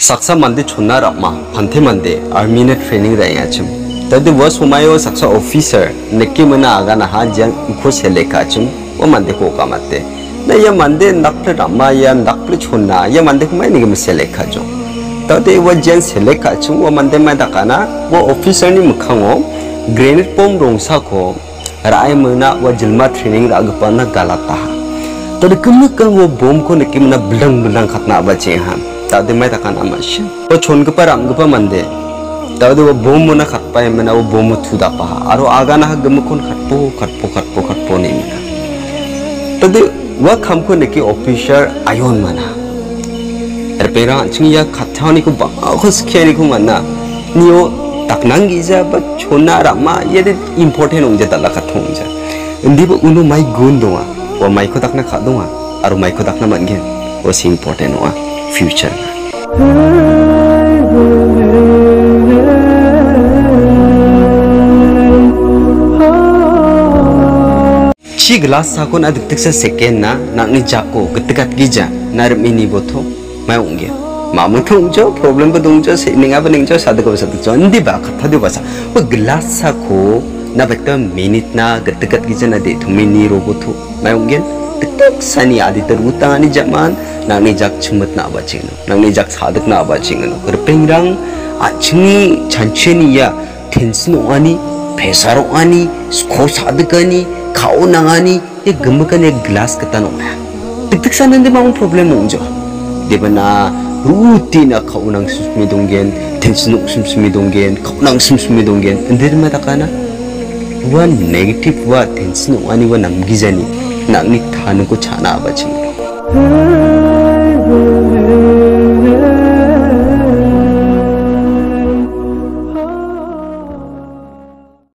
सक्सा मंदे छुना रम्मा फंथे मंदे आर्मी ने ट्रेनिंग रह गया चुम तदे वर्ष हुमाए वो सक्सा ऑफिसर निक्की मना आगा ना हाँ जंग उखो से लेका चुम वो मंदे को काम आते न ये मंदे नकल रम्मा या नकल छुना ये मंदे को मैं निगम से लेका जो तदे वो जंग से लेका चुम वो मंदे मैं दकाना वो ऑफिसर ने मुखांगो ग्रेनेड पोम रोंसा को राय ट्रेनिंग वो बम को निकी मना amasya o chon ke param ke pamande tadi wo bom mana khat pa mana wo bom tu da pa aro aga na gem kon khat po khat po khat po khat po ni mina tadi wa kham ko neki officer ayon mana er pera ching ya khat tha ni ko ba ko skhe ni ko mana ni o tak nang gi ja ba chona rama ye de important ong ja ta la khat thong ja ndi ba uno future. Glass a k o n adik tiksa seken na nak ni jako ketikat gija narim ini boto mai ungge. Mamu tong jo problem ba dong jo se ninga ba ning jo sadik ba sadik jo ndi ba kata di basa. Ba glass a k o na bata minit na ketikat gija na de thumi ni roboto mai ungge. ટેક સની આદિતર ઉતાની જમાન નાની જાક છુમત ના આબાચીનો નાની જાક સાદક ના આબાચીનો રપેંગરાંગ આચની છાંચેનીયા ટેન્સનો આની 페사로 아니 스코 사드가니 가오 나가니 이 금박한에 글라스 같다노 뜩뜩 사는데 마음 프로블em 온죠 데바나 루티나 가오낭 숨숨이 동겐 텐스노 숨숨이 동겐 가오낭 숨숨이 동겐 근데마다 가나 원 네거티브와 텐스노 아니와 남기자니 नागनी थानू को छाना बची।